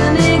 listening